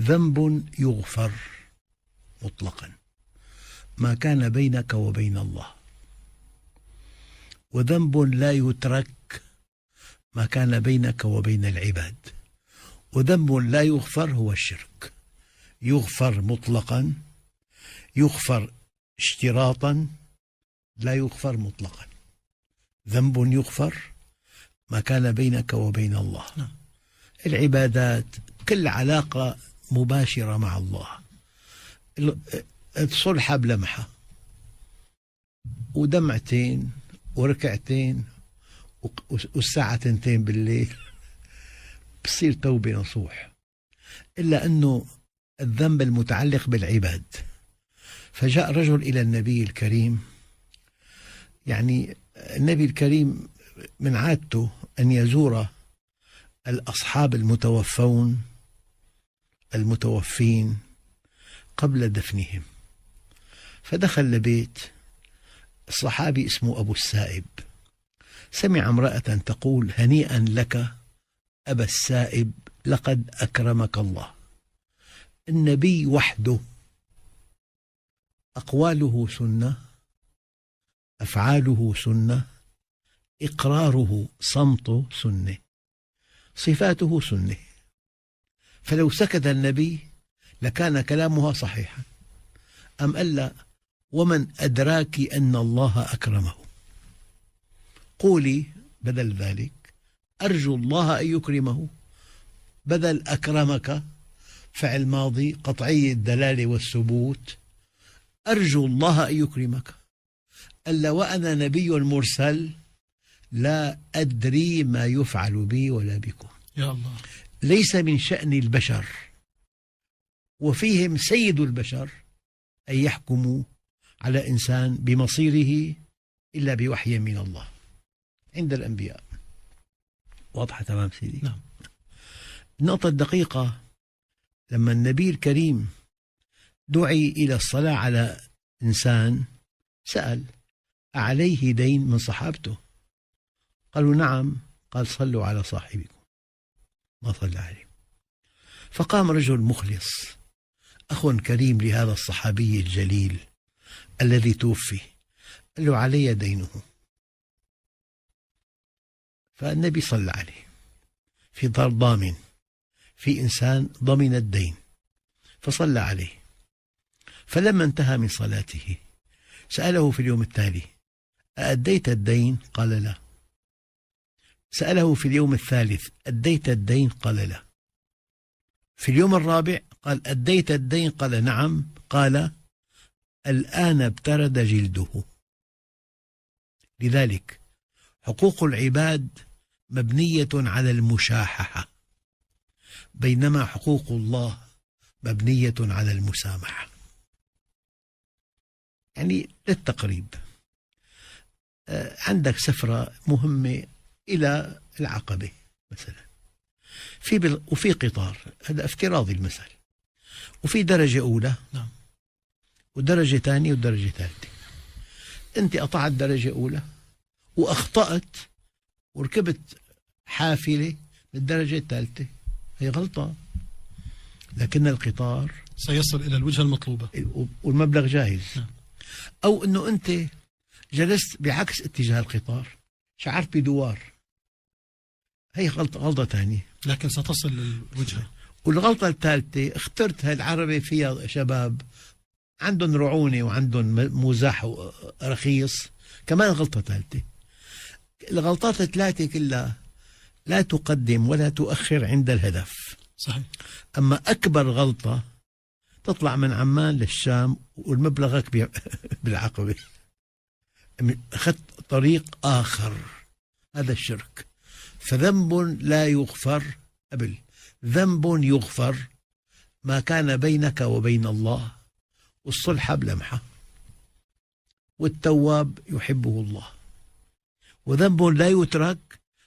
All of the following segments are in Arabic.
ذنب يغفر مطلقا. ما كان بينك وبين الله. وذنب لا يترك ما كان بينك وبين العباد. وذنب لا يغفر هو الشرك. يغفر مطلقا يغفر اشتراطا لا يغفر مطلقا. ذنب يغفر ما كان بينك وبين الله. نعم. العبادات كل علاقة مباشرة مع الله. الصلحة بلمحة. ودمعتين وركعتين والساعة تنتين بالليل. بصير توبة نصوح. إلا أنه الذنب المتعلق بالعباد. فجاء رجل إلى النبي الكريم. يعني النبي الكريم من عادته أن يزور الأصحاب المتوفون. المتوفين قبل دفنهم. فدخل لبيت الصحابي اسمه أبو السائب. سمع امرأة تقول هنيئا لك أبا السائب لقد أكرمك الله. النبي وحده. أقواله سنة أفعاله سنة إقراره صمته سنة صفاته سنة. فلو سكت النبي لكان كلامها صحيحا. أم ألا ومن أدراك أن الله أكرمه. قولي بدل ذلك أرجو الله أن يكرمه. بدل أكرمك فعل ماضي قطعي الدلالة والثبوت أرجو الله أن يكرمك. ألا وأنا نبي مرسل لا أدري ما يفعل بي ولا بكم. يا الله. ليس من شأن البشر وفيهم سيد البشر أن يحكموا على إنسان بمصيره إلا بوحي من الله. عند الأنبياء. واضحة تمام سيدي؟ نعم. النقطة الدقيقة لما النبي الكريم دعي إلى الصلاة على إنسان سأل أعليه دين من صحابته؟ قالوا نعم. قال صلوا على صاحبكم. ما صلى عليه فقام رجل مخلص أخ كريم لهذا الصحابي الجليل الذي توفي قال له علي دينه. فالنبي صلى عليه. في دار ضامن في إنسان ضمن الدين فصلى عليه. فلما انتهى من صلاته سأله في اليوم التالي أأديت الدين؟ قال لا. سأله في اليوم الثالث أديت الدين؟ قال لا في اليوم الرابع قال أديت الدين؟ قال نعم قال الآن ابترد جلده لذلك حقوق العباد مبنية على المشاححة بينما حقوق الله مبنية على المسامحة يعني للتقريب آه، عندك سفرة مهمة إلى العقبة مثلا. في بل... وفي قطار هذا افتراضي المثل وفي درجة أولى. نعم. ودرجة ثانية ودرجة ثالثة. أنت قطعت درجة أولى وأخطأت وركبت حافلة بالدرجة الثالثة. هي غلطة. لكن القطار سيصل إلى الوجهة المطلوبة. والمبلغ جاهز. نعم. أو أنه أنت جلست بعكس اتجاه القطار شعرت بدوار. هي غلطة غلطة ثانية. لكن ستصل للوجهة. والغلطة الثالثة اخترت هاي العربة فيها شباب عندهم رعونة وعندهم مزاح رخيص. كمان غلطة ثالثة. الغلطات الثلاثة كلها لا تقدم ولا تؤخر عند الهدف. صحيح. أما أكبر غلطة تطلع من عمان للشام والمبلغك بالعقبة. أخذت طريق آخر. هذا الشرك. فذنب لا يغفر قبل ذنب يغفر ما كان بينك وبين الله والصلح بلمحة والتواب يحبه الله. وذنب لا يترك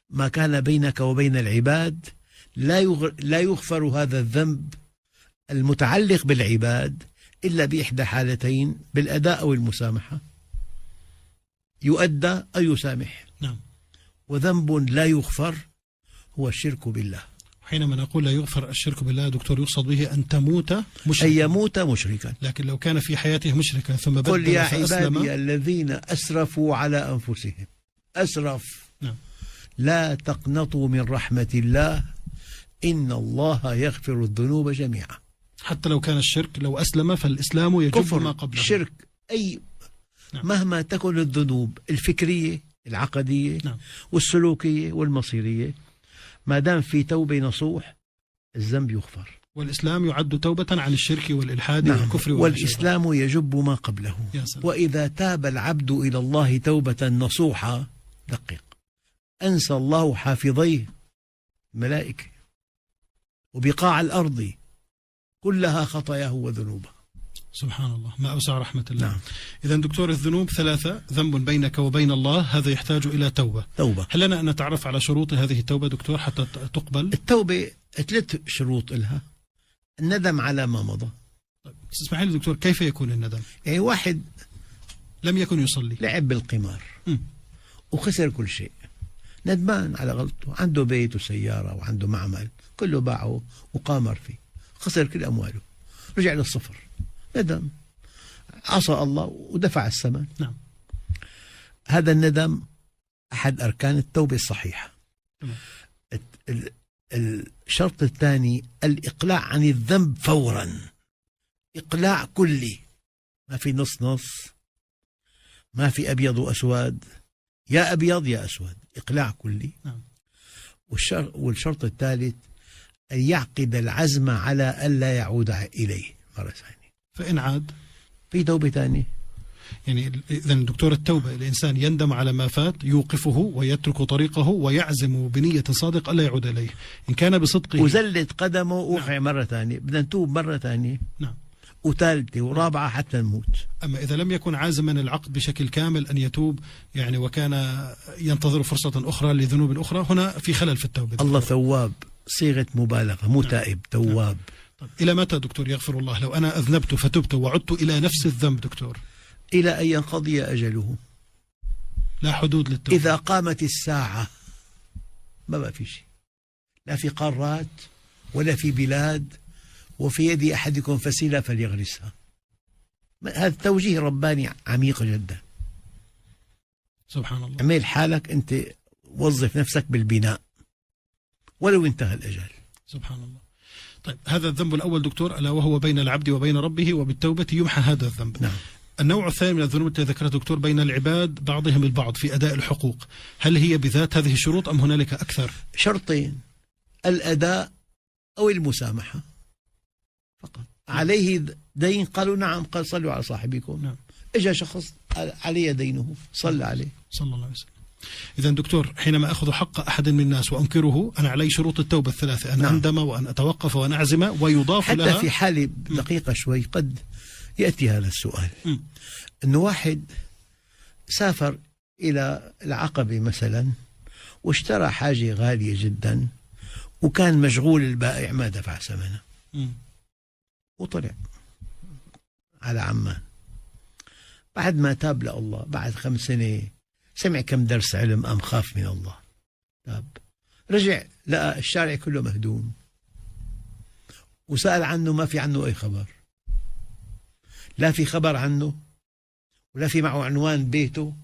ما كان بينك وبين العباد. لا لا يغفر هذا الذنب المتعلق بالعباد إلا بإحدى حالتين بالأداء أو المسامحة يؤدى أو يسامح. وذنب لا يغفر هو الشرك بالله. حينما نقول لا يغفر الشرك بالله دكتور يقصد به أن تموت أن مشركا يموت مشركا. لكن لو كان في حياته مشركا ثم قل بدل يا فأسلم. عبادي الذين أسرفوا على أنفسهم. أسرف. نعم. لا تقنطوا من رحمة الله. إن الله يغفر الذنوب جميعا. حتى لو كان الشرك لو أسلم فالإسلام يجب كفر ما قبله. شرك أي نعم. مهما تكن الذنوب الفكرية العقدية نعم. والسلوكية والمصيرية. ما دام في توبة نصوح الذنب يغفر. والإسلام يعد توبة عن الشرك والإلحاد والكفر والشرك. والإسلام يجب ما قبله. يا سلام. وإذا تاب العبد إلى الله توبة نصوحة دقق. أنسى الله حافظيه الملائكة وبقاع الأرض كلها خطاياه وذنوبه. سبحان الله ما أوسع رحمة الله. نعم. إذا دكتور الذنوب ثلاثة ذنب بينك وبين الله هذا يحتاج إلى توبة. توبة. هل لنا أن نتعرف على شروط هذه التوبة دكتور حتى تقبل؟ التوبة ثلاث شروط لها الندم على ما مضى. طيب، اسمح لي دكتور كيف يكون الندم؟ يعني واحد لم يكن يصلي. لعب بالقمار. مم. وخسر كل شيء. ندمان على غلطه. عنده بيت وسيارة وعنده معمل. كله باعه وقامر فيه. خسر كل أمواله. رجع للصفر. ندم. عصى الله ودفع الثمن. نعم. هذا الندم أحد أركان التوبة الصحيحة. ال- الشرط الثاني الإقلاع عن الذنب فورا. إقلاع كلي. ما في نص نص ما في أبيض وأسود. يا أبيض يا أسود. إقلاع كلي. نعم. والشر والشرط الثالث أن يعقد العزم على ألا يعود إليه. مرة ثانية. فإن عاد. في توبة ثانية. يعني إذا دكتور التوبة الإنسان يندم على ما فات يوقفه ويترك طريقه ويعزم بنية صادق ألا يعود إليه. إن كان بصدقه وزلت قدمه وقع مرة ثانية. بدنا نتوب مرة ثانية. نعم. وثالثة ورابعة حتى نموت. أما إذا لم يكن عازما العقد بشكل كامل أن يتوب يعني وكان ينتظر فرصة أخرى لذنوب أخرى هنا في خلل في التوبة. الله ثواب صيغة مبالغة مو تائب تواب إلى متى دكتور يغفر الله؟ لو أنا أذنبت فتبت وعدت إلى نفس الذنب دكتور. إلى أن ينقضي أجله. لا حدود للتوبة إذا قامت الساعة ما بقى في شيء. لا في قارات ولا في بلاد وفي يد أحدكم فسيلة فليغرسها. هذا توجيه رباني عميق جدا. سبحان الله. اعمل حالك أنت وظف نفسك بالبناء. ولو انتهى الأجل. سبحان الله. طيب هذا الذنب الأول دكتور ألا وهو بين العبد وبين ربه وبالتوبة يمحى هذا الذنب. نعم. النوع الثاني من الذنوب التي ذكرها دكتور بين العباد بعضهم البعض في أداء الحقوق. هل هي بذات هذه الشروط أم هنالك أكثر؟ شرطين الأداء أو المسامحة. فقط. عليه دين قالوا نعم قال صلوا على صاحبكم. نعم. اجى شخص علي دينه صلى عليه. صلى الله عليه وسلم. إذا دكتور حينما أخذ حق أحد من الناس وأنكره أنا علي شروط التوبة الثلاثة أن نعم. أندم وأن أتوقف وأن أعزم ويضاف حتى لها في حالة دقيقة شوي قد يأتي هذا السؤال. أنه واحد سافر إلى العقبة مثلا واشترى حاجة غالية جدا وكان مشغول البائع ما دفع ثمنها. وطلع على عمان بعد ما تاب لله بعد خمس سنة سمع كم درس علم أم خاف من الله. تاب رجع لقى الشارع كله مهدوم. وسأل عنه ما في عنه أي خبر. لا في خبر عنه ولا في معه عنوان بيته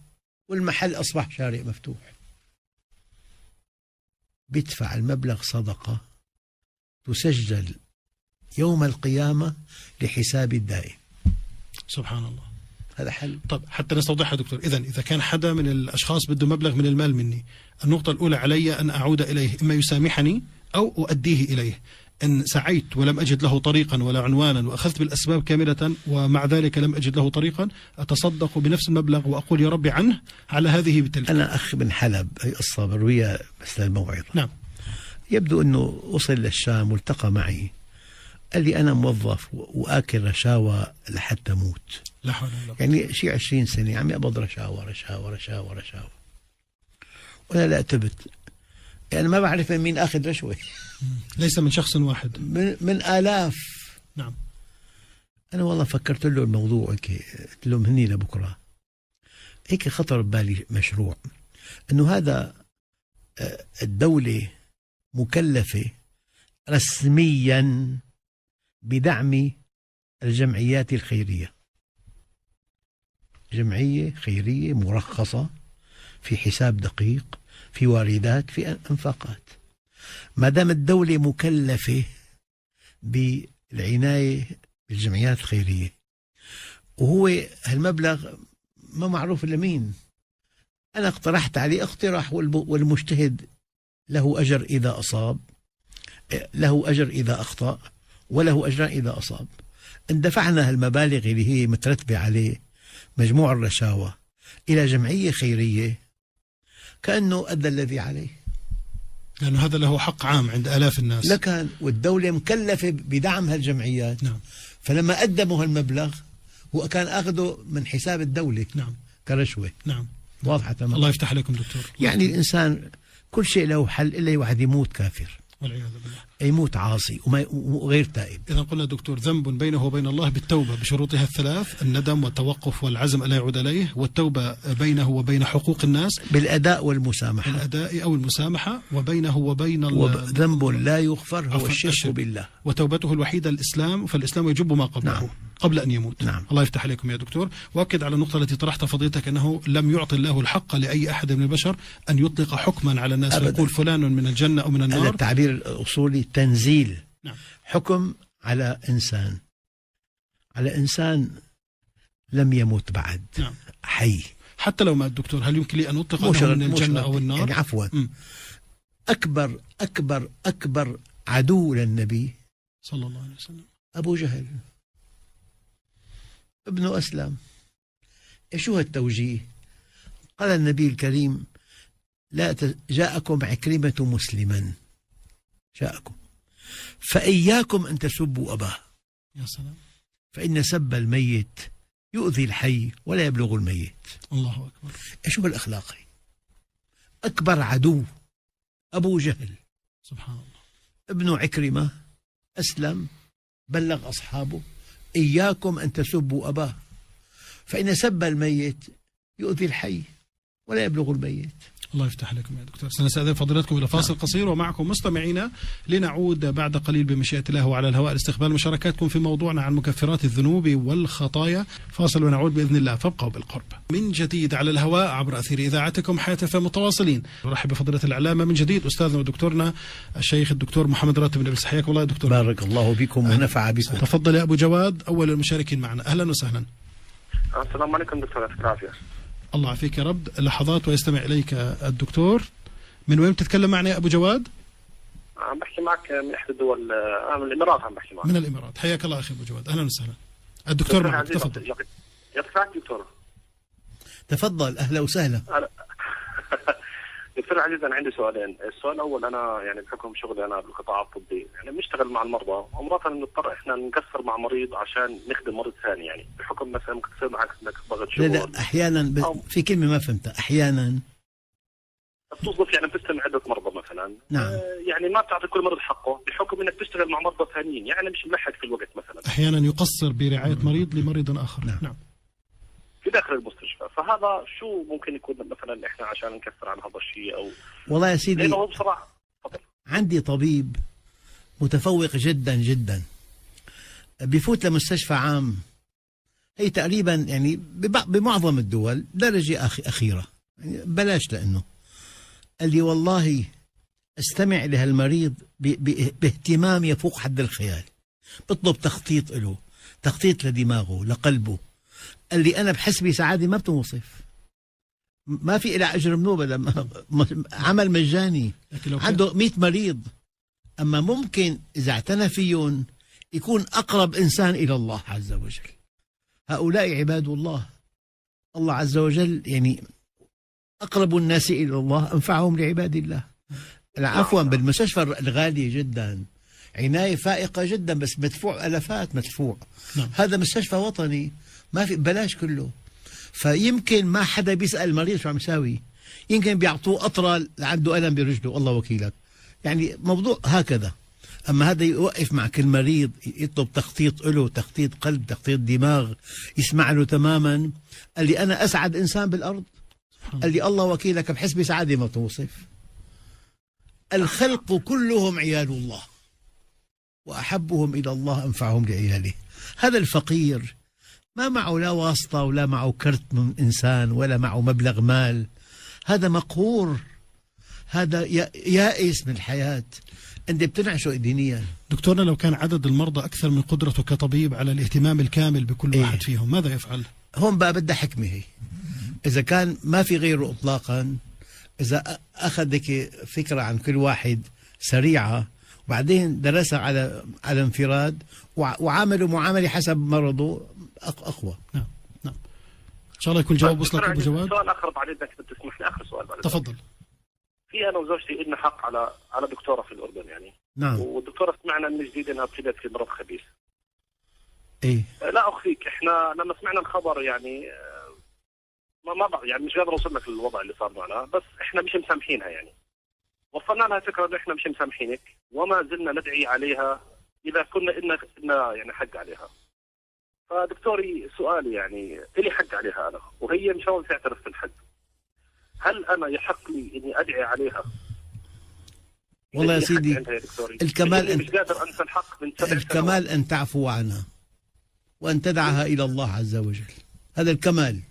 والمحل أصبح شارع مفتوح. بيدفع المبلغ صدقة تسجل يوم القيامة لحساب الدائم سبحان الله. هذا حل. طب حتى نستوضحها دكتور. إذا إذا كان حدا من الأشخاص بده مبلغ من المال مني النقطة الأولى علي أن أعود إليه إما يسامحني أو أؤديه إليه. إن سعيت ولم أجد له طريقا ولا عنوانا وأخذت بالأسباب كاملة ومع ذلك لم أجد له طريقا أتصدق بنفس المبلغ وأقول يا ربي عنه على هذه بتلك أنا أخ من حلب هي قصة برويها بس للموعظة نعم. يبدو أنه وصل للشام والتقى معي. قال لي أنا موظف وآكل رشاوى لحتى أموت. لا حول ولا يعني شيء عشرين سنة عم يقبض رشاوى رشاوى رشاوى رشاوى. وأنا لا تبت يعني ما بعرف من مين أخذ رشوة. ليس من شخص واحد. من, من آلاف. نعم. أنا والله فكرت له الموضوع هيك قلت له هني لبكرة. هيك خطر ببالي مشروع. أنه هذا آه، الدولة مكلفة رسميا بدعم الجمعيات الخيرية. جمعية خيرية مرخصة في حساب دقيق في واردات في أنفاقات. ما دام الدولة مكلفة بالعناية بالجمعيات الخيرية وهو هالمبلغ ما معروف لمين أنا اقترحت عليه اقتراح والمجتهد له أجر إذا أصاب له أجر إذا أخطأ. وله أجر إذا أصاب. إن دفعنا هالمبالغ اللي هي مترتبة عليه مجموع الرشاوى إلى جمعية خيرية كأنه أدى الذي عليه. لأنه هذا له حق عام عند آلاف الناس. لكن والدولة مكلفة بدعم هالجمعيات. نعم. فلما قدموا هالمبلغ هو كان أخذه من حساب الدولة نعم. كرشوة. نعم. واضحة تماما الله يفتح عليكم دكتور. يعني الإنسان كل شيء له حل إلا واحد يموت كافر. والعياذ بالله. يموت عاصي وغير تائب. إذا قلنا دكتور ذنب بينه وبين الله بالتوبة بشروطها الثلاث الندم والتوقف والعزم ألا يعود إليه والتوبة بينه وبين حقوق الناس بالأداء والمسامحة. الأداء أو المسامحة وبينه وبين ذنب لا يغفر هو الشرك بالله. وتوبته الوحيدة الإسلام فالإسلام يجب ما قبله. نعم. قبل أن يموت. نعم. الله يفتح عليكم يا دكتور. وأكد على النقطة التي طرحتها فضيلتك أنه لم يعطي الله الحق لأي أحد من البشر أن يطلق حكما على الناس ويقول فلان من الجنة أو من النار. هذا التعبير الأصولي تنزيل. نعم. حكم على إنسان. على إنسان لم يمت بعد. نعم. حي. حتى لو مات دكتور هل يمكن لي أن أطلق أنه من الجنة أو النار؟ يعني عفوا. م. أكبر أكبر أكبر عدو للنبي صلى الله عليه وسلم. أبو جهل. ابن أسلم. شو هالتوجيه؟ قال النبي الكريم لا جاءكم عكرمة مسلما. جاءكم. فإياكم أن تسبوا أباه. يا سلام. فإن سب الميت يؤذي الحي ولا يبلغ الميت. الله أكبر. شو هالأخلاق أكبر عدو أبو جهل. سبحان الله. ابن عكرمة أسلم بلغ أصحابه. إياكم أن تسبوا أباه. فإن سب الميت يؤذي الحي ولا يبلغ الميت. الله يفتح لكم يا دكتور. سنستأذن فضيلتكم إلى فاصل نعم. قصير ومعكم مستمعينا لنعود بعد قليل بمشيئة الله وعلى الهواء لاستقبال مشاركاتكم في موضوعنا عن مكفرات الذنوب والخطايا. فاصل ونعود بإذن الله فابقوا بالقرب. من جديد على الهواء عبر أثير إذاعتكم حياة متواصلين. نرحب بفضيلة العلامة من جديد أستاذنا ودكتورنا الشيخ الدكتور محمد راتب بن حياكم الله يا دكتور. بارك الله بكم ونفع بكم. تفضل يا أبو جواد أول المشاركين معنا. أهلا وسهلا. السلام عليكم دكتور يعطيك العافية الله يعافيك يا رب. لحظات ويستمع إليك الدكتور. من وين بتتكلم معنا يا أبو جواد؟ عم بحكي معك من إحدى الدول آه من الإمارات عم بحكي معك. من الإمارات. حياك الله أخي أبو جواد. أهلا وسهلا. الدكتور معك. تفضل. يعطيك دكتور. تفضل. أهلا وسهلا. دكتور عزيز أنا عندي سؤالين، السؤال الأول أنا يعني بحكم شغلي أنا بالقطاع الطبي يعني بنشتغل مع المرضى. ومرات بنضطر إحنا نقصر مع مريض عشان نخدم مريض ثاني يعني بحكم مثلا ممكن تصير معك إنك ضغط شغل لا لا أحيانا ب... في كلمة ما فهمتها. أحيانا. بتوظف يعني بتستلم عده مرضى مثلا. نعم. آه يعني ما بتعطي كل مريض حقه بحكم إنك تشتغل مع مرضى ثانيين يعني مش ملحق في الوقت مثلا. أحيانا يقصر برعاية مريض لمريض آخر. نعم, نعم. في داخل المستشفى. فهذا شو ممكن يكون مثلا إحنا عشان نكثر عن هذا الشيء أو والله يا سيدي لأنه بصراحه عندي طبيب متفوق جدا جدا. بفوت لمستشفى عام هي تقريبا يعني بمعظم الدول درجة أخيرة. يعني بلاش لأنه. قال لي والله أستمع لهالمريض باهتمام يفوق حد الخيال. بطلب تخطيط له تخطيط لدماغه لقلبه. قال لي أنا بحس بسعاده ما بتنوصف. ما في إلى أجر منوبة عمل مجاني. عنده 100 مريض. أما ممكن إذا اعتنى فيهم يكون أقرب إنسان إلى الله عز وجل. هؤلاء عباد الله. الله عز وجل يعني أقرب الناس إلى الله أنفعهم لعباد الله. عفوا بالمستشفى الغالية جدا. عناية فائقة جدا بس مدفوع ألفات مدفوع. نعم. هذا مستشفى وطني. ما في بلاش كله. فيمكن ما حدا بيسأل المريض شو عم يساوي. يمكن بيعطوه قطرة عنده ألم برجله. الله وكيلك. يعني موضوع هكذا. أما هذا يوقف معك المريض يطلب تخطيط له تخطيط قلب تخطيط دماغ يسمع له تماما. قال لي أنا أسعد إنسان بالأرض. قال لي الله. وكيلك بحس بسعادة ما توصف. الخلق كلهم عيال الله. وأحبهم إلى الله أنفعهم لعياله هذا الفقير. ما معه لا واسطة ولا معه كرت من إنسان ولا معه مبلغ مال. هذا مقهور. هذا يائس من الحياة. أنت بتنعشه دينيا. دكتورنا لو كان عدد المرضى أكثر من قدرته كطبيب على الاهتمام الكامل بكل إيه؟ واحد فيهم ماذا يفعل؟ هون بقى بدها حكمة. هي إذا كان ما في غيره إطلاقا إذا أخذ هيك فكرة عن كل واحد سريعة وبعدين درسها على على انفراد وعامله معاملة حسب مرضه. أقوى. نعم نعم. إن شاء الله يكون الجواب وصلك أبو جواد سؤال آخر بعد إذنك تسمح لي. آخر سؤال بعد تفضل. في أنا وزوجتي لنا حق على على دكتورة في الأردن يعني. نعم. والدكتورة سمعنا من جديد إنها ابتلت في مرض خبيث. إيه. لا أخفيك إحنا لما سمعنا الخبر يعني ما ما بقى يعني مش قادر أوصل لك الوضع اللي صار معنا بس إحنا مش مسامحينها يعني. وصلنا لها فكرة إنه إحنا مش مسامحينك وما زلنا ندعي عليها إذا كنا إن إن يعني حق عليها. فدكتوري سؤالي يعني إلي حق عليها أنا وهي مش راضيه تعترف بالحق. هل أنا يحق لي إني أدعي عليها؟ والله يا سيدي الكمال أن... مش قادر أنسى الحق من سبع الكمال. أن تعفو عنها وأن تدعها إلى الله عز وجل. هذا الكمال.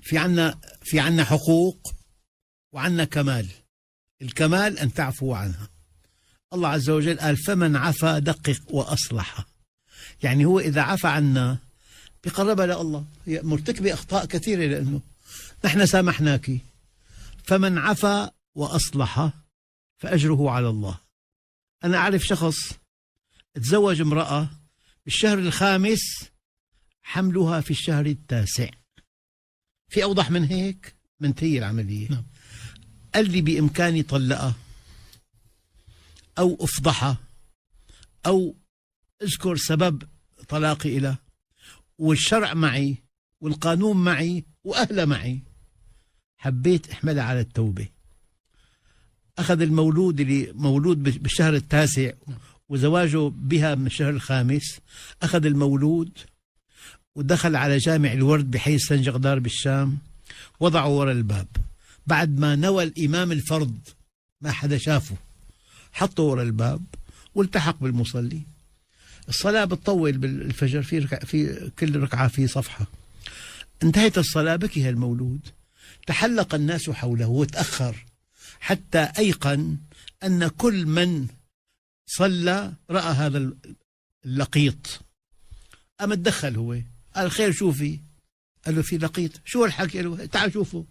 في عنا في عنا حقوق وعنا كمال. الكمال أن تعفو عنها. الله عز وجل قال فمن عفا دقق وأصلح. يعني هو إذا عفى عنا بقربها لله هي مرتكبه اخطاء كثيرة لأنه نحن سامحناك. فمن عفا وأصلح فأجره على الله. أنا أعرف شخص تزوج امرأة بالشهر الخامس حملها في الشهر التاسع. في أوضح من هيك؟ منتهية العملية نعم. قال لي بإمكاني طلقها أو أفضحها أو اذكر سبب طلاقي له والشرع معي والقانون معي وأهلها معي. حبيت احملها على التوبة. أخذ المولود اللي مولود بالشهر التاسع وزواجه بها من الشهر الخامس. أخذ المولود ودخل على جامع الورد بحي سنجقدار بالشام. وضعه وراء الباب. بعد ما نوى الإمام الفرض ما حدا شافه. حطه وراء الباب والتحق بالمصلي. الصلاة بتطول بالفجر في ركع في كل ركعة في صفحة. انتهت الصلاة بكي المولود تحلق الناس حوله وتأخر. حتى أيقن أن كل من صلى رأى هذا اللقيط. أما تدخل هو قال خير شوفي. قال له في لقيط. شو الحكي قال له تعال شوفه.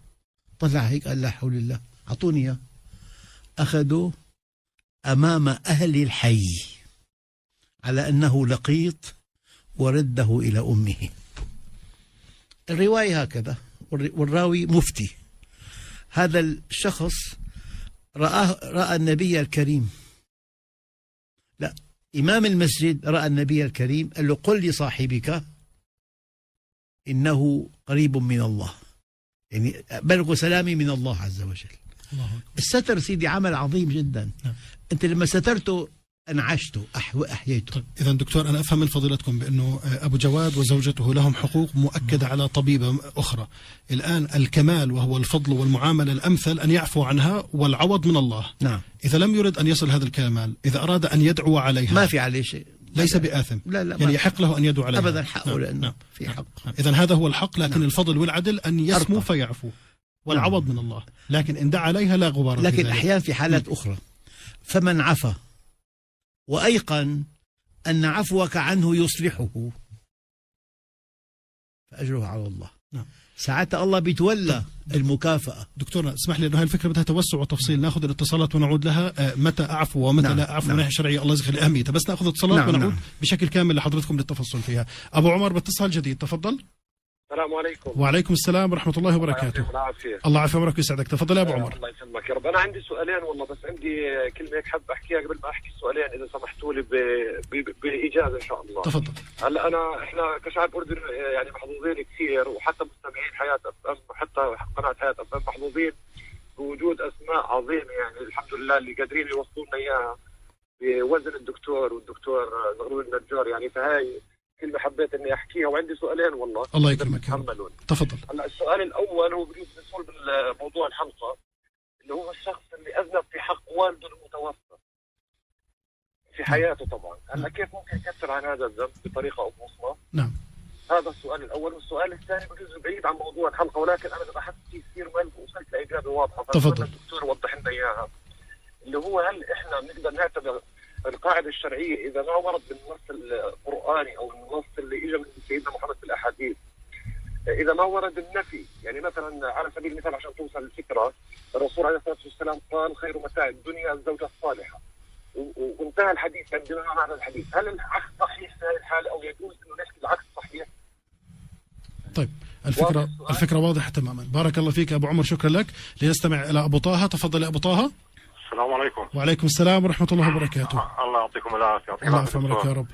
طلع هيك قال لا حول الله. أعطوني إياه. أخذوا أمام أهل الحي. على أنه لقيط ورده إلى أمه. الرواية هكذا والراوي مفتي. هذا الشخص رآه رأى النبي الكريم. لا إمام المسجد رأى النبي الكريم قال له قل لصاحبك إنه قريب من الله. يعني بلغ سلامي من الله عز وجل. الله الستر سيدي عمل عظيم جدا. نعم. أنت لما سترته انعشته احييته طيب اذا دكتور أنا أفهم من فضيلتكم بأنه أبو جواد وزوجته لهم حقوق مؤكدة على طبيبة أخرى. الآن الكمال وهو الفضل والمعاملة الأمثل أن يعفو عنها والعوض من الله. نعم. إذا لم يرد أن يصل هذا الكمال إذا أراد أن يدعو عليها ما في عليه شيء. ليس بآثم. لا لا يعني يحق له أن يدعو عليها. أبدا حقه نعم. لأنه نعم. في حق. نعم. إذا هذا هو الحق لكن نعم. الفضل والعدل أن يسمو فيعفو والعوض نعم. من الله. لكن إن دعا عليها لا غبار لكن أحيانا في حالات أخرى. فمن عفا وأيقن أن عفوك عنه يصلحه فأجره على الله نعم. ساعتها الله بيتولى المكافأة دكتور اسمح لي أنه هاي الفكرة بدها توسع وتفصيل ناخذ الاتصالات ونعود لها آه، متى أعفو ومتى نعم. لا أعفو نعم. من الشرعية الله يجزيك أهميتها بس ناخذ اتصالات نعم. ونعود نعم. بشكل كامل لحضرتكم للتفصل فيها أبو عمر باتصال جديد تفضل السلام عليكم. وعليكم السلام ورحمة الله وبركاته. الله يعافيك عمرك ويسعدك تفضل يا أبو عمر. الله يسلمك يا رب. أنا عندي سؤالين والله بس عندي كلمة هيك حاب أحكيها قبل ما أحكي السؤالين إذا سمحتوا لي بإجازة إن شاء الله. تفضل. هلا أنا إحنا كشعب أردني يعني محظوظين كثير وحتى مستمعين حياة أف أم وحتى قناة حياة أف أم محظوظين بوجود أسماء عظيمة يعني الحمد لله اللي قادرين يوصلوا لنا إياها بوزن الدكتور والدكتور زغلول النجار. يعني فهاي كلمه حبيت إني أحكيها وعندي سؤالين والله. الله يكرمك تفضل. هلا السؤال الأول هو بجوز بصلب موضوع الحلقة اللي هو الشخص اللي أذنب في حق والده المتوفى. في حياته طبعا. هلا كيف ممكن يكفر عن هذا الذنب بطريقة أو بأخرى؟ نعم. هذا السؤال الأول. والسؤال الثاني بجوز بعيد عن موضوع الحلقة ولكن أنا بحثت فيه كثير ملف ووصلت لإجابة واضحة. تفضل. الدكتور يوضح لنا إياها. اللي هو هل إحنا بنقدر نعتبر القاعدة الشرعية إذا ما ورد بالنص القرآني أو النص اللي اجى من سيدنا محمد في الأحاديث إذا ما ورد النفي يعني مثلا على سبيل المثال عشان توصل الفكرة الرسول عليه الصلاة والسلام قال خير متاع الدنيا الزوجة الصالحة. وانتهى الحديث يعني بما معنى الحديث. هل العكس صحيح في هذه الحالة أو يجوز إنه نحكي العكس صحيح؟ طيب الفكرة واضح السؤال؟ الفكرة واضحة تماما. بارك الله فيك أبو عمر شكرا لك. لنستمع إلى أبو طه. تفضل يا أبو طه. السلام عليكم. وعليكم السلام ورحمة الله وبركاته. الله يعطيكم العافية يعطيكم الله يعفو عمرك يا. رب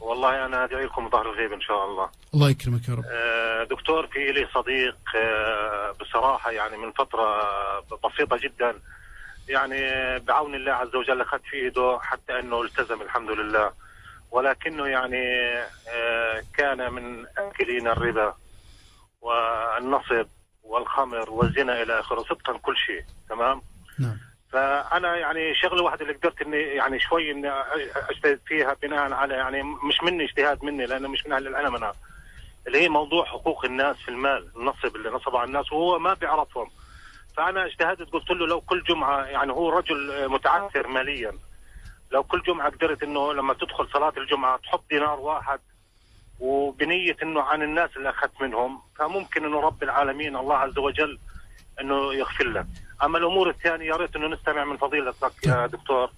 والله أنا أدعي لكم ظهر الغيب إن شاء الله. الله يكرمك يا رب. آه، دكتور في لي صديق آه، بصراحة يعني من فترة بسيطة جدا يعني بعون الله عز وجل أخذت في إيده حتى أنه التزم الحمد لله. ولكنه يعني آه، كان من آكلين الربا والنصب والخمر والزنا إلى آخره صدقا كل شيء تمام؟ نعم. فأنا يعني شغله واحدة اللي قدرت إني يعني شوي إني أجتهد فيها بناء على يعني مش مني اجتهاد مني لأنه مش من أهل العلم أنا. اللي هي موضوع حقوق الناس في المال النصب اللي نصب على الناس وهو ما بيعرفهم. فأنا اجتهدت قلت له لو كل جمعة يعني هو رجل متعثر ماليا لو كل جمعة قدرت إنه لما تدخل صلاة الجمعة تحط دينار واحد وبنية إنه عن الناس اللي أخذت منهم فممكن إنه رب العالمين الله عز وجل إنه يغفر لك أما الأمور الثانية يا ريت إنه نستمع من فضيلتك يا دكتور.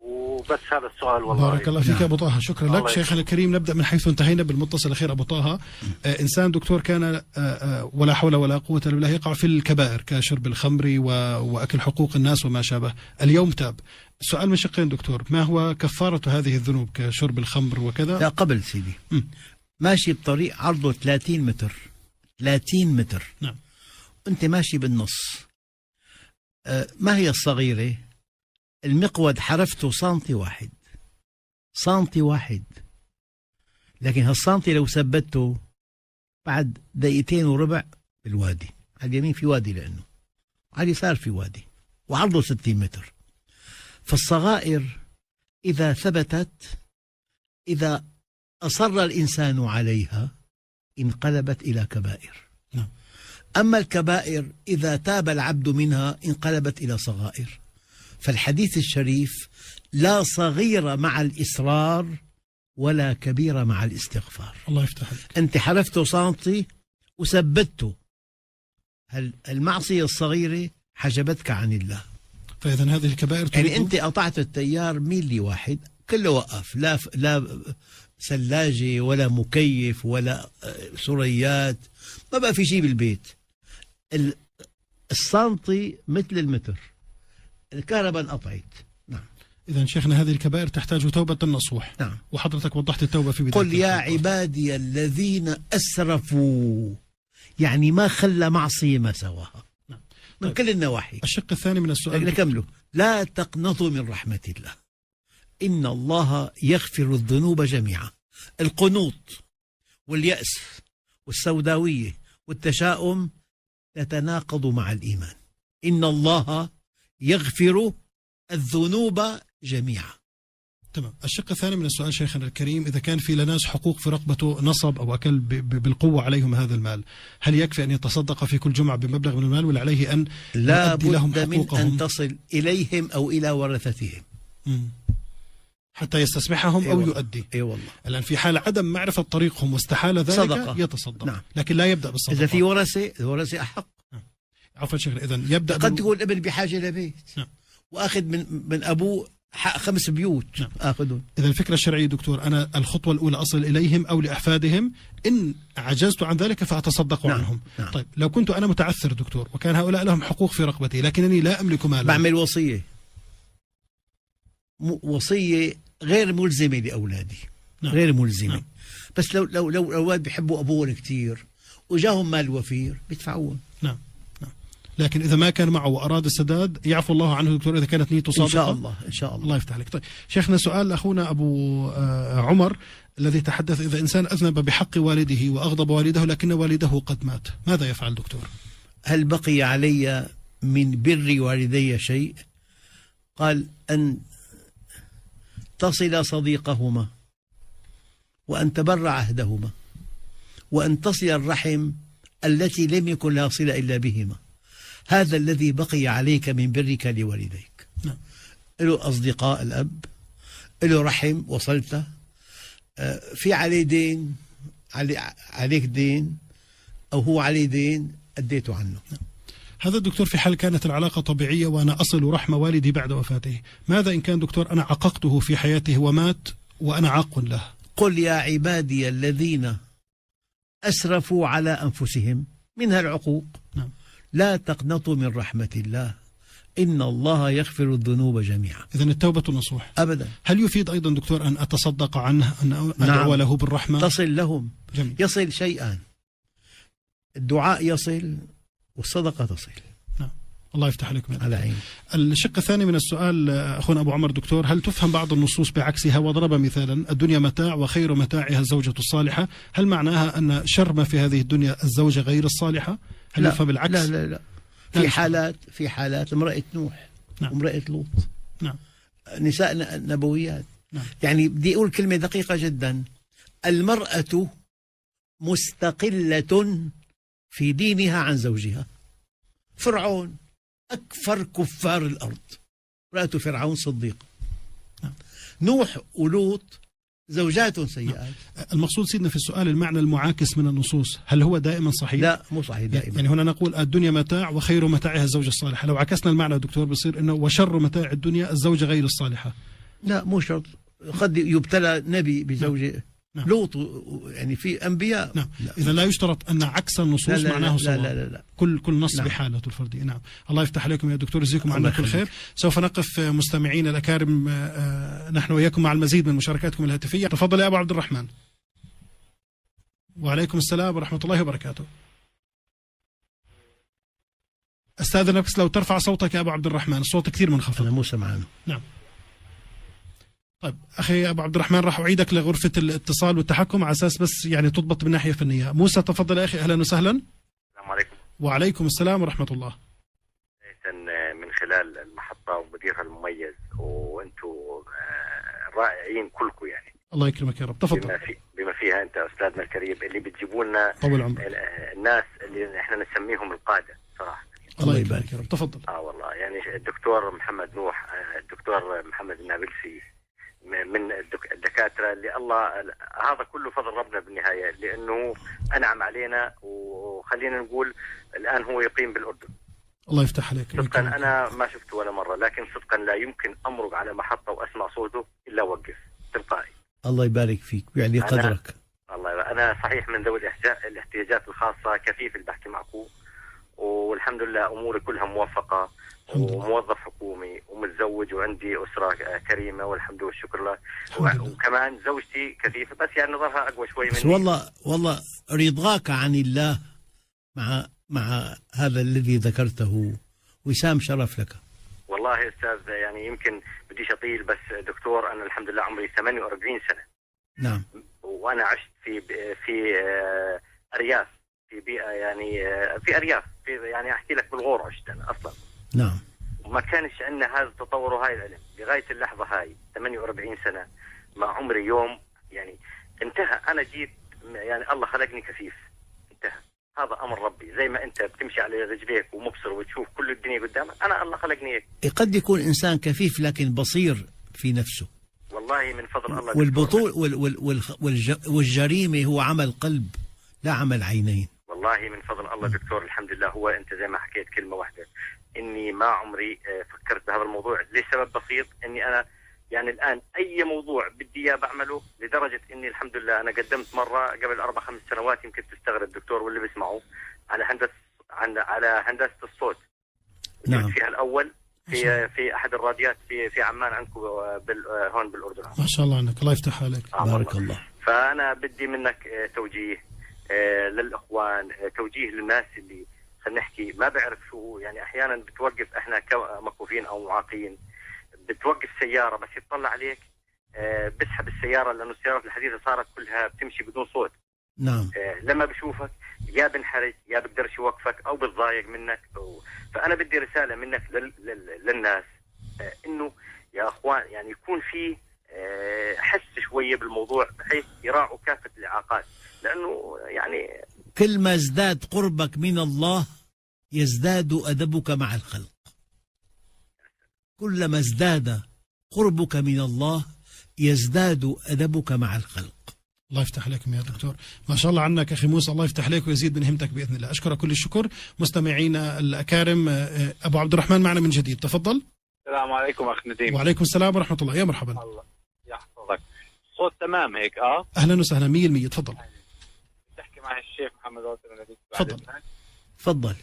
وبس هذا السؤال والله. بارك الله فيك نعم. يا أبو طه. شكرا لك. شيخنا الكريم نبدأ من حيث انتهينا بالمتصل الأخير أبو طه. آه إنسان دكتور كان آه آه ولا حول ولا قوة إلا بالله يقع في الكبائر كشرب الخمر و... وأكل حقوق الناس وما شابه. اليوم تاب. سؤال من شقين دكتور. ما هو كفارة هذه الذنوب كشرب الخمر وكذا؟ لا قبل سيدي. ماشي بطريق عرضه 30 متر. 30 متر. نعم. أنت ماشي بالنص. آه، ما هي الصغيرة؟ المقود حرفته سنتي واحد. سنتي واحد. لكن هالسنتي لو ثبته بعد دقيقتين وربع بالوادي. على اليمين في وادي لأنه. على اليسار في وادي. وعرضه 60 متر. فالصغائر إذا ثبتت إذا أصر الإنسان عليها انقلبت إلى كبائر. نعم. أما الكبائر إذا تاب العبد منها انقلبت إلى صغائر. فالحديث الشريف لا صغير مع الإصرار ولا كبير مع الاستغفار. الله يفتح عليك. أنت حرفته سنتي وثبته هل المعصية الصغيرة حجبتك عن الله؟ فاذا هذه الكبائر يعني أنت قطعت التيار ميلي واحد كله وقف. لا ف... لا ثلاجة ولا مكيف ولا آه، سريات. ما بقى في شيء بالبيت. ال... السنتي مثل المتر الكهرباء انقطعت. نعم. اذا شيخنا هذه الكبائر تحتاج توبة نصوح. نعم. وحضرتك وضحت التوبة في بداية قل يا. عبادي الذين أسرفوا. يعني ما خلى معصية ما سواها. نعم. من طيب. كل النواحي. الشق الثاني من السؤال نكمله. لا تقنطوا من رحمة الله. إن الله يغفر الذنوب جميعا. القنوط واليأس والسوداوية والتشاؤم تتناقض مع الإيمان إن الله يغفر الذنوب جميعا تمام الشق الثاني من السؤال شيخنا الكريم إذا كان في لناس حقوق في رقبته نصب أو أكل بالقوة عليهم هذا المال هل يكفي أن يتصدق في كل جمعة بمبلغ من المال ولا عليه أن لا يؤدي لهم بد من حقوقهم؟ أن تصل إليهم أو إلى ورثتهم مم. حتى يستسمحهم أو والله. يؤدي اي والله الآن في حال عدم معرفة طريقهم واستحال ذلك صدقة. يتصدق نعم. لكن لا يبدأ بالصدقة إذا في ورثة الورثة أحق عفوا شيخنا إذا يبدأ قد يكون الابن بحاجة لبيت نعم. وأخذ من من أبوه حق خمس بيوت نعم. آخذهم إذا الفكرة الشرعية دكتور أنا الخطوة الأولى أصل إليهم أو لأحفادهم إن عجزت عن ذلك فأتصدق نعم. عنهم نعم. طيب لو كنت أنا متعثر دكتور وكان هؤلاء لهم حقوق في رقبتي لكنني لا أملك مالا بعمل وصية م- وصية غير ملزمة لأولادي نعم. غير ملزمة. نعم. بس لو لو لو الأولاد بيحبوا أبوهم كتير وجاهم مال وفير بيدفعون نعم نعم. لكن إذا ما كان معه وأراد السداد يعفو الله عنه دكتور إذا كانت نيته إن صادقة؟ شاء الله إن شاء الله. الله يفتح عليك. طيب شيخنا سؤال أخونا أبو آه، عمر الذي تحدث إذا إنسان أذنب بحق والده وأغضب والده لكن والده قد مات ماذا يفعل دكتور؟ هل بقي علي من بر والدي شيء؟ قال أن تصل صديقهما وأن تبر عهدهما وأن تصل الرحم التي لم يكن لها صلة إلا بهما. هذا الذي بقي عليك من برك لوالديك. نعم. له أصدقاء الأب له رحم وصلته آه، في عليه دين علي عليك دين أو هو عليه دين أديته عنه. هذا الدكتور في حال كانت العلاقة طبيعية وأنا أصل رحم والدي بعد وفاته. ماذا إن كان دكتور أنا عققته في حياته ومات وأنا عاق له؟ قل يا عبادي الذين أسرفوا على أنفسهم منها العقوق نعم. لا تقنطوا من رحمة الله. إن الله يغفر الذنوب جميعا. إذا التوبة نصوح. أبدا. هل يفيد أيضا دكتور أن أتصدق عنه أن أدعو نعم. له بالرحمة؟ تصل لهم. جميل. يصل شيئان الدعاء يصل. والصدقة تصل. الله يفتح عليكم يا على عين الشق الثاني من السؤال أخونا أبو عمر دكتور هل تفهم بعض النصوص بعكسها؟ وضرب مثالا الدنيا متاع وخير متاعها الزوجة الصالحة. هل معناها أن شر ما في هذه الدنيا الزوجة غير الصالحة؟ هل لا. يفهم العكس؟ لا لا لا. لا في. حالات في حالات امرأة نوح نعم. وامرأة لوط. نعم. نساء نبويات. نعم. يعني بدي أقول كلمة دقيقة جدا. المرأة مستقلة في دينها عن زوجها. فرعون أكفر كفار الأرض. امرأة فرعون صديق نعم. نوح ولوط زوجات سيئات. المقصود سيدنا في السؤال المعنى المعاكس من النصوص هل هو دائما صحيح؟ لا مو صحيح دائما. يعني هنا نقول الدنيا متاع وخير متاعها الزوجة الصالحة. لو عكسنا المعنى دكتور بصير إنه وشر متاع الدنيا الزوجة غير الصالحة. لا مو شرط. قد يبتلى نبي بزوجه. نعم. لوط يعني في أنبياء. نعم. لا. إذا لا يشترط أن عكس النصوص لا لا معناه لا, صواب. لا لا. لا كل كل نص نعم. بحالته الفرديه نعم. الله يفتح عليكم يا دكتور يجزيكم عنا كل. خير. سوف نقف آه، مستمعينا الاكارم آه، آه، نحن وإياكم مع المزيد من مشاركاتكم الهاتفية. تفضل يا أبو عبد الرحمن. وعليكم السلام ورحمة الله وبركاته. استاذنك بس لو ترفع صوتك يا أبو عبد الرحمن الصوت كثير منخفض. أنا مو سمعان طيب أخي أبو عبد الرحمن راح أعيدك لغرفة الاتصال والتحكم على أساس بس يعني تضبط من ناحية فنية. موسى تفضل يا أخي. أهلا وسهلا. السلام عليكم. وعليكم السلام ورحمة الله. إذن من خلال المحطة ومديرها المميز وأنتم رائعين كلكم يعني. الله يكرمك يا رب. تفضل. بما, في بما فيها أنت أستاذنا الكريم اللي بتجيبوا لنا طول عمرك ال- الناس اللي إحنا نسميهم القادة صراحة. الله يبارك. يا رب. تفضل. آه والله. يعني الدكتور محمد نوح آه، الدكتور محمد النابلسي من الدك- الدكاترة اللي الله هذا كله فضل ربنا بالنهاية لأنه أنعم علينا وخلينا نقول الآن هو يقيم بالأردن. الله يفتح عليك. صدقا. أنا ما شفته ولا مرة لكن صدقا لا يمكن أمرق على محطة وأسمع صوته إلا أوقف تلقائي. الله يبارك فيك ويعلي أنا- قدرك. الله يبارك. أنا صحيح من ذوي الاحتياج- الاحتياجات الخاصة كفيف اللي بحكي معكم والحمد لله أموري كلها موفقة. الحمد لله. وموظف حكومي ومتزوج وعندي أسرة كريمة والحمد والشكر له الحمد لله. وكمان زوجتي كفيفه بس يعني نظرها أقوى شوي بس مني. والله والله رضاك عن الله مع مع هذا الذي ذكرته. وسام شرف لك. والله أستاذ يعني يمكن بديش أطيل بس دكتور أنا الحمد لله عمري 48 سنة. نعم. وأنا عشت في في آه، أرياف في بيئة يعني آه، في أرياف في يعني أحكي لك بالغور عشت أنا أصلا. نعم. وما كانش عندنا هذا التطور وهاي العلم. لغايه اللحظة هاي 48 سنة ما عمري يوم يعني انتهى. أنا جيت يعني الله خلقني كفيف. انتهى. هذا أمر ربي. زي ما أنت بتمشي على رجليك ومبصر وتشوف كل الدنيا قدامك أنا الله خلقني هيك. قد يكون إنسان كفيف لكن بصير في نفسه. والله من فضل الله. والبطول وال وال وال والج والجريمة هو عمل قلب لا عمل عينين. والله من فضل الله دكتور. الحمد لله. هو أنت زي ما حكيت كلمة واحدة. إني ما عمري آه، فكرت بهذا الموضوع لسبب بسيط إني أنا يعني الآن أي موضوع بدي إياه بعمله لدرجة إني الحمد لله أنا قدمت مرة قبل أربع خمس سنوات يمكن تستغرب دكتور واللي بيسمعوا على هندسة عن- على هندسة الصوت. نعم. فيها الأول في في أحد الراديات في في عمان عندكم آه، بال آه، هون بالأردن. ما شاء الله عنك. الله يفتح عليك. آه بارك والله. الله. فأنا بدي منك توجيه للإخوان توجيه للناس اللي خلينا نحكي. ما بعرف شو يعني أحيانا بتوقف إحنا كمكفوفين أو معاقين بتوقف سيارة بس يطلع عليك آه، بسحب السيارة لأنه السيارات الحديثه صارت كلها بتمشي بدون صوت. نعم. آه، لما بشوفك يا بنحرج يا بقدرش يوقفك أو بتضايق منك أو فأنا بدي رسالة منك لل... لل... للناس آه، إنه يا أخوان يعني يكون في حس شوية بالموضوع بحيث يراعوا كافة الإعاقات. لأنه يعني كل ما ازداد قربك من الله يزداد أدبك مع الخلق. كلما ازداد قربك من الله يزداد أدبك مع الخلق. الله يفتح عليكم يا دكتور. ما شاء الله عنك أخي موسى الله يفتح عليك ويزيد من همتك بإذن الله. أشكرك كل الشكر. مستمعينا الأكارم آه، أبو عبد الرحمن معنا من جديد. تفضل. السلام عليكم اخ نديم. وعليكم السلام ورحمة الله. يا مرحبا. الله يحفظك. صوت تمام هيك آه؟ أهلا وسهلا. مية المية. تفضل. تحكي مع الشيخ محمد تفضل. تفضل.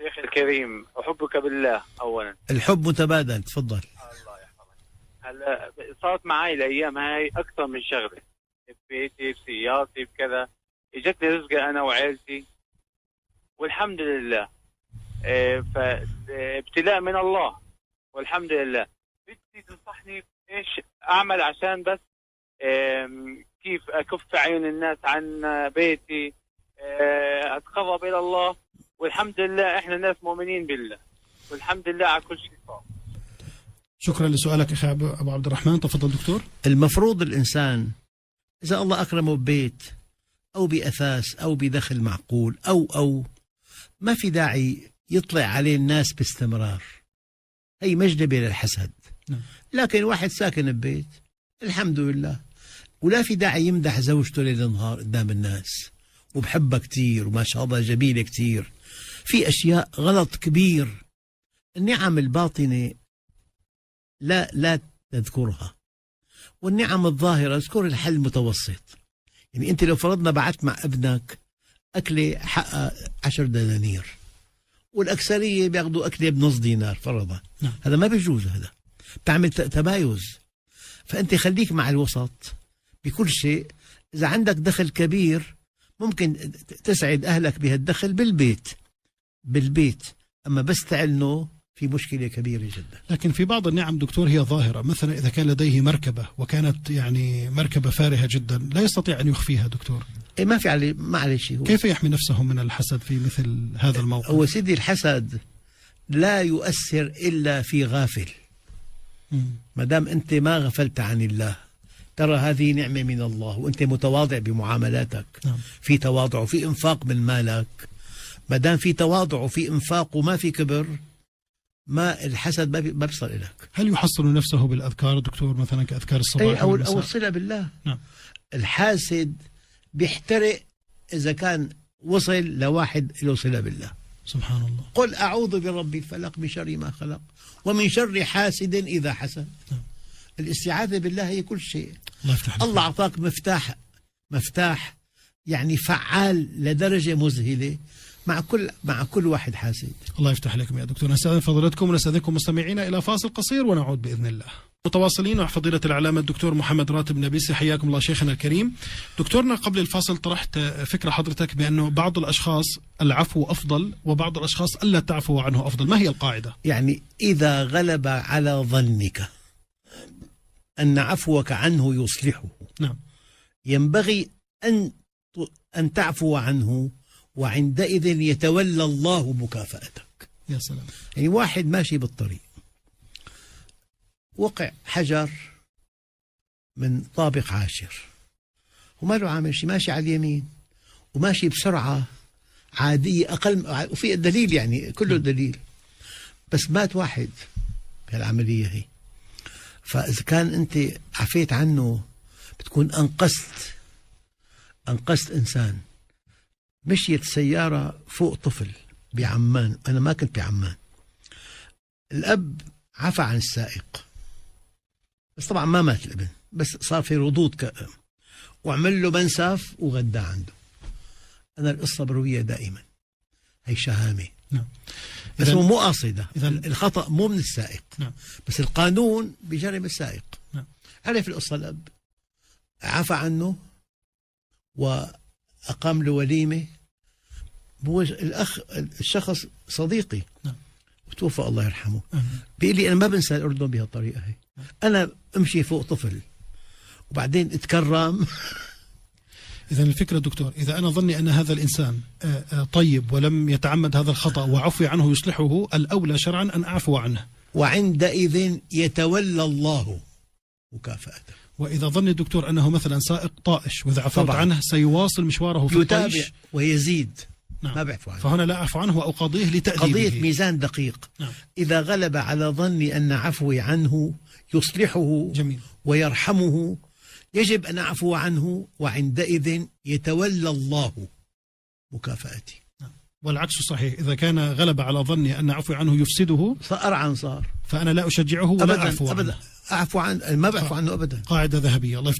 الشيخ الكريم أحبك بالله اولا. الحب متبادل تفضل. الله يحفظك. هلا صارت معي الأيام هاي أكثر من شغلة. ببيتي بسيارتي بكذا إجتني رزقه أنا وعائلتي والحمد لله. إيه، فابتلاء من الله. والحمد لله. بدي تنصحني إيش أعمل عشان بس إم، كيف أكف عين الناس عن بيتي. إيه، أتقرب إلى الله. والحمد لله إحنا ناس مؤمنين بالله. والحمد لله على كل شيء صار شكرا لسؤالك أبو أبو عبد الرحمن. تفضل دكتور. المفروض الإنسان إذا الله أكرمه ببيت أو بأثاث أو بدخل معقول أو أو ما في داعي يطلع عليه الناس باستمرار. هي مجلبة للحسد. نعم. لكن واحد ساكن ببيت الحمد لله. ولا في داعي يمدح زوجته ليل نهار قدام الناس. وبحبها كتير وما شاء الله جميلة كتير. في أشياء غلط كبير. النعم الباطنة لا لا تذكرها. والنعم الظاهرة اذكر الحل المتوسط. يعني أنت لو فرضنا بعت مع ابنك أكلة حقها عشر دنانير والأكثرية بياخذوا أكلة بنص دينار فرضا. نعم. هذا ما بيجوز هذا بتعمل تمايز. فأنت خليك مع الوسط بكل شيء. إذا عندك دخل كبير ممكن تسعد أهلك بهالدخل بالبيت. بالبيت أما بس تعلنه في مشكلة كبيرة جدا. لكن في بعض النعم دكتور هي ظاهرة مثلا إذا كان لديه مركبة وكانت يعني مركبة فارهة جدا لا يستطيع أن يخفيها دكتور؟ إيه ما في عليه ما عليه شيء. هو كيف يحمي نفسه من الحسد في مثل هذا الموقف؟ هو سيدي الحسد لا يؤثر إلا في غافل. ما دام أنت ما غفلت عن الله ترى هذه نعمة من الله وأنت متواضع بمعاملاتك نعم. في تواضع وفي إنفاق من مالك. ما دام في تواضع وفي إنفاق وما في كبر ما الحسد ما بي- ما بيصل إليك. هل يحصن نفسه بالأذكار دكتور مثلا كأذكار أي الصباح أو, أو والمساء؟ الصلة بالله. نعم. الحاسد بيحترق إذا كان وصل لواحد له صلة بالله. سبحان الله. قل أعوذ برب الفلق من شر ما خلق ومن شر حاسد إذا حسد. نعم. الاستعاذة بالله هي كل شيء. الله يفتح. الله أعطاك مفتاح مفتاح يعني فعال لدرجة مذهلة. مع كل مع كل واحد حاسد. الله يفتح عليكم يا دكتور. نستأذن فضيلتكم ونستأذنكم مستمعينا إلى فاصل قصير ونعود بإذن الله. متواصلين مع فضيلة العلامة الدكتور محمد راتب نبيسي. حياكم الله شيخنا الكريم. دكتورنا قبل الفاصل طرحت فكرة حضرتك بأنه بعض الأشخاص العفو أفضل وبعض الأشخاص ألا تعفو عنه أفضل. ما هي القاعدة؟ يعني إذا غلب على ظنك أن عفوك عنه يصلحه نعم. ينبغي أن أن تعفو عنه وعندئذ يتولى الله مكافأتك. يا سلام. يعني واحد ماشي بالطريق. وقع حجر من طابق عاشر. وما له عامل شيء ماشي على اليمين وماشي بسرعة عادية أقل وفي دليل يعني كله دليل. بس مات واحد بهالعملية هي. فإذا كان أنت عفيت عنه بتكون أنقذت أنقذت إنسان. مشيت سيارة فوق طفل بعمان. أنا ما كنت بعمان. الأب عفى عن السائق. بس طبعا ما مات الابن. بس صار في ردود ك... وعمل له منسف وغدى عنده. أنا القصة بروية دائما. هي شهامة. نعم. بس هو مو قاصدة. الخطأ مو من السائق. نعم. بس القانون بجرم السائق. نعم. عرف القصة الأب. عفى عنه وأقام له وليمة. هو الأخ الشخص صديقي. نعم. وتوفى الله يرحمه. بيقول لي أنا ما بنسى الأردن بهالطريقة هي. أنا أمشي فوق طفل. وبعدين أتكرم. إذا الفكرة دكتور إذا أنا ظني أن هذا الإنسان آه، آه، طيب ولم يتعمد هذا الخطأ وعفوي عنه يصلحه الأولى شرعا أن أعفو عنه. وعندئذ يتولى الله مكافأته. وإذا ظن الدكتور أنه مثلا سائق طائش وإذا عفوت. عنه سيواصل مشواره في يتابع الطيش ويزيد. نعم. ما بعفو عنه فهنا لا أعفو عنه وأقاضيه لتأديبه. قضية ميزان دقيق. نعم. إذا غلب على ظني أن عفوي عنه يصلحه جميل. ويرحمه يجب أن أعفو عنه وعندئذ يتولى الله مكافأتي. والعكس صحيح. إذا كان غلب على ظني أن عفوي عنه يفسده فأرعن صار. فأنا لا أشجعه ولا أبدا أعفو عنه. أبدا. أعفو عن ما بعفو عنه أبدا. قاعدة ذهبية. الله